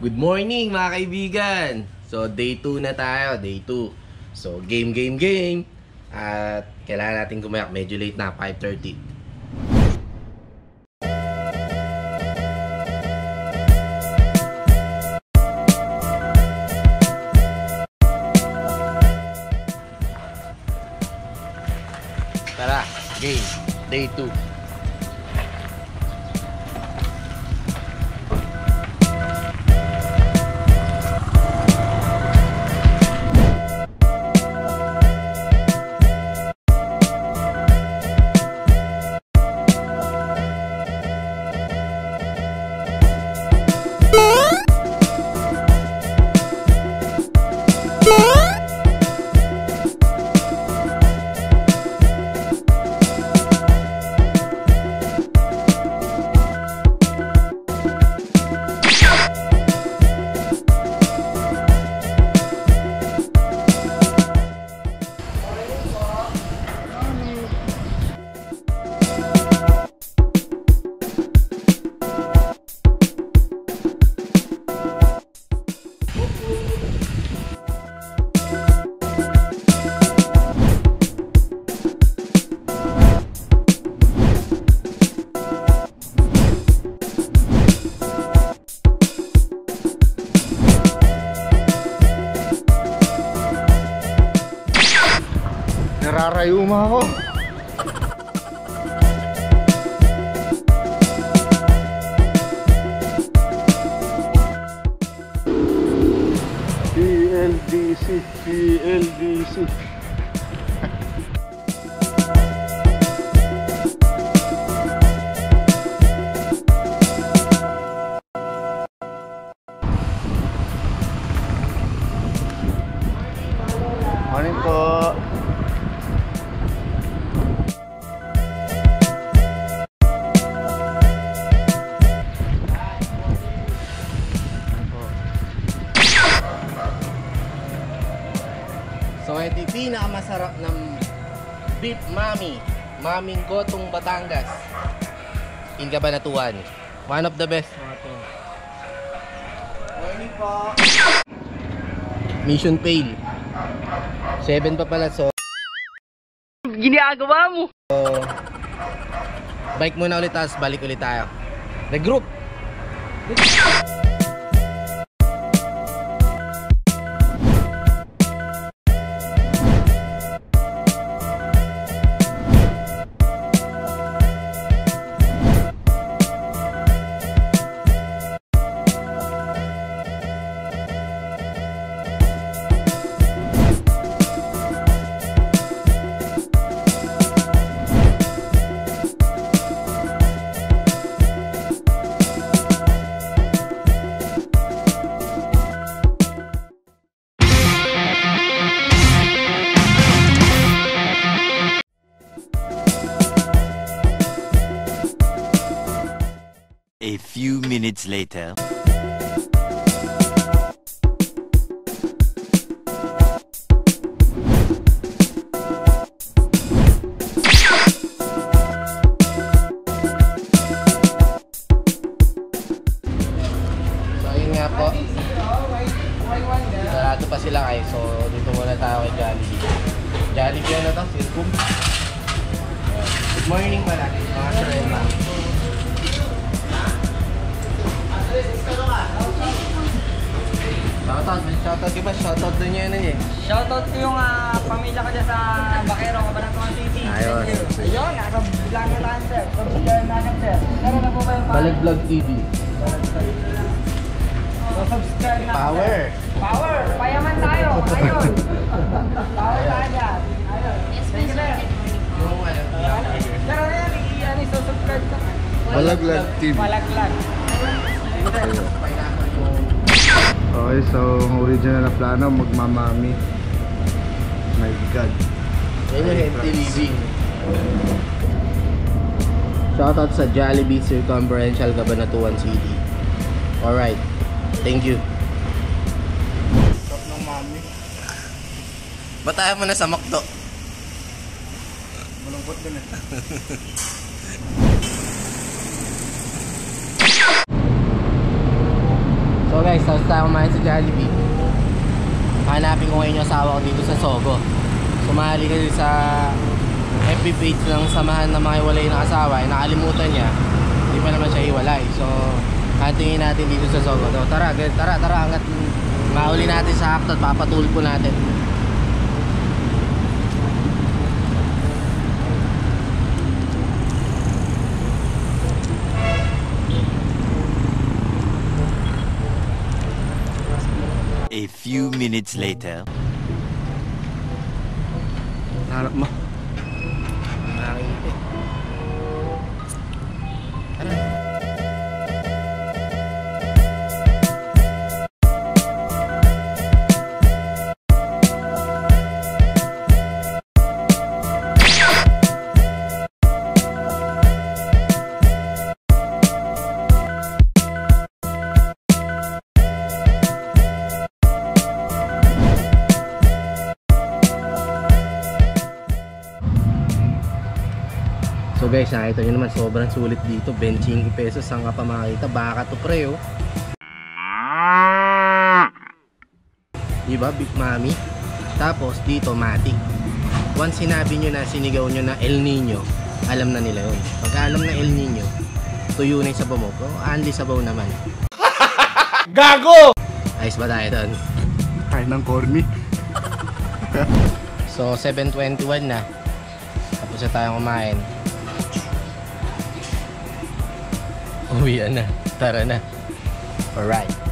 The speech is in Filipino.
Good morning mga kaibigan! So day 2 na tayo, day 2. So game, game, game. At kailangan natin gumayak, medyo late na, 5.30. Tara, game, day 2. Nararayuma ako. PLDC, PLDC. Pinakamasarap ng beef mami. Maming Gotong Batangas. In Cabanatuan. One of the best mga to. Morning po. Mission fail. 7 pa pala so. Ginagawa mo! so bike muna ulit tapos balik ulit tayo. Regroup. A few minutes later. Nga po. Sarado pa sila kay so dito muna tayo kay Jollibee. Jollibee ano to? Good morning pala mga sir. Shoutout, shoutout di ba? Shoutout doon yun yun eh. Shoutout ko yung ah, pamilya ko dyan sa Bakero, Cabanatuan City. Ayun. Ayun, nasa vlog na tayo, sir. Subscribe natin, sir. Meron na po ba yung Balag Vlog TV. So, subscribe na. Power! Power! Payaman tayo! Ayun! Power tayo dyan. Ayun. Thank you, sir. Ano yan? I- Ano ko? Balaglag TV. Malaglag. Okay, so ang original na plano, magmamami. My God. Yan yung healthy living. Shoutout sa Jollibee Circumferential Cabanatuan City. Alright. Thank you. Stop ng mami. Ba't tayo mo na sa McDo? Malungkot din eh. guys, tapos tayo kumain sa Jollibee. Hanapin ko ngayon yung asawa ko dito sa Sogo. Sumali kasi sa FB page ng samahan ng mga iwalay ng asawa. Eh, nakalimutan niya. Hindi pa naman siya iwalay. So, hatingin natin dito sa Sogo. So, tara, tara, tara. Hanggat mauli natin sa akto at papatulpo natin. A few minutes later. Harap mo. Nakakita. Guys, nakita nyo naman sobrang sulit dito. 25 pesos ang ka pa makakita. Baka to pre oh. Diba, Big Mami? Tapos dito, Matic. Once sinabi nyo na sinigaw nyo na El Nino, alam na nila yun. Pag alam na El Nino, tuyo na yung sabaw mo. Pero Anli sabaw naman. Gago! Ayos ba tayo doon? Kain ng corny. So, 7.21 na. Tapos na tayong kumain. Uwi na. Tara na. Alright.